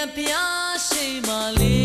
မြတ်ဖျားရှိမှလေ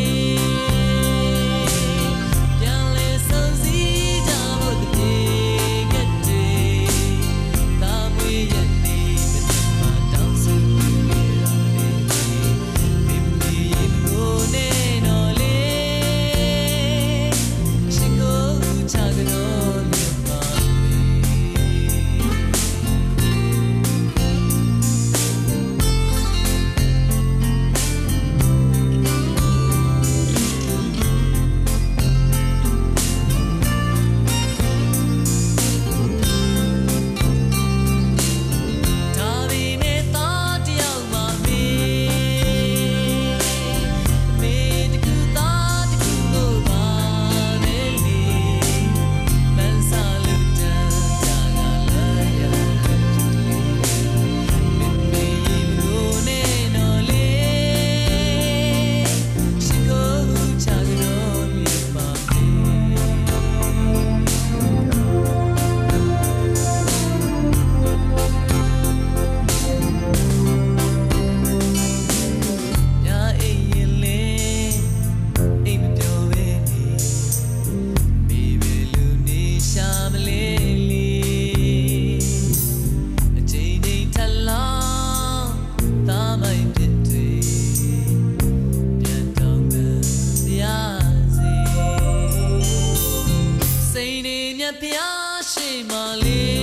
ဖျားရှိမှလေး